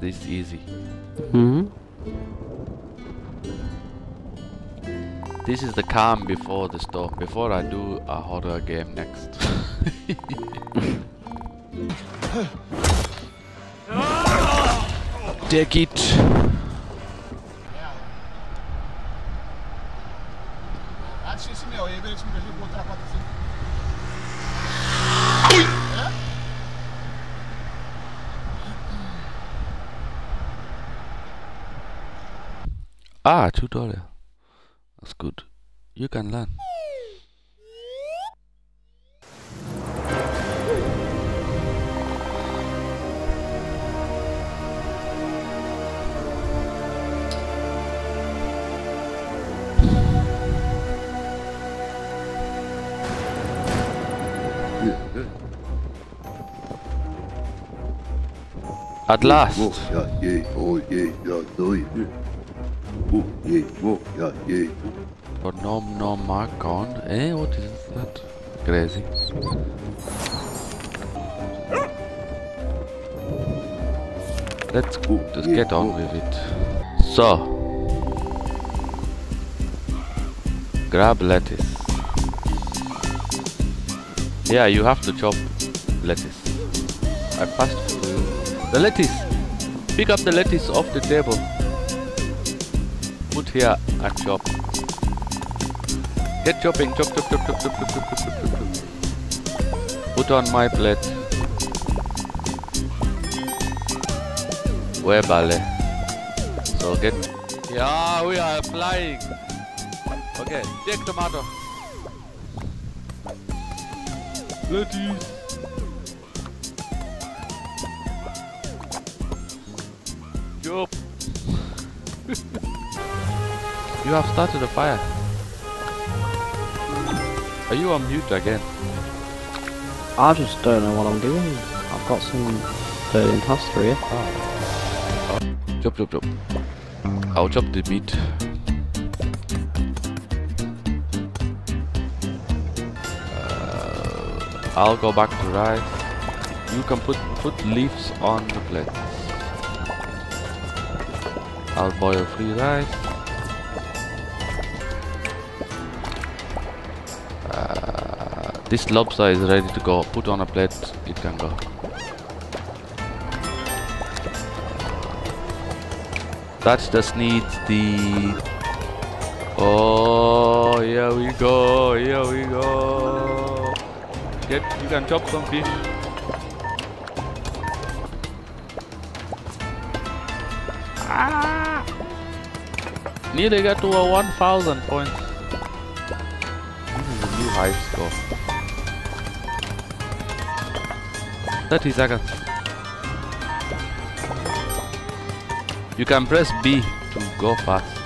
this is easy. Hmm. This is the calm before the storm. Before I do a horror game next. Take it. Antes Ah, two dollar. That's good. You can learn. At last. Oh, yeah, oh, yeah, yeah. For nom nom Marcon. Eh, what is that? Crazy. Let's just get on with it. So. Grab lettuce. Yeah, you have to chop lettuce. I passed you. The lettuce! Pick up the lettuce off the table. Put here and chop. Get chopping, chop, chop, chop, chop, chop, chop, chop, chop, chop, chop. Put on my plate. Where ballet? So get. Yeah, we are flying. Okay, take tomato. Lettuce. Chop. You have started a fire. Are you on mute again? I just don't know what I'm doing. I've got some third imposter here. Chop, chop, chop. I'll chop the meat. Uh, I'll go back to rice. You can put put leaves on the plate. I'll boil free rice. Uh, this lobster is ready to go. Put on a plate. It can go. That just needs the. Oh, here we go, here we go. Get, you can chop some fish. Ah! Nearly got to a 1000 points. This is a new high score. 30 seconds. You can press B to go fast.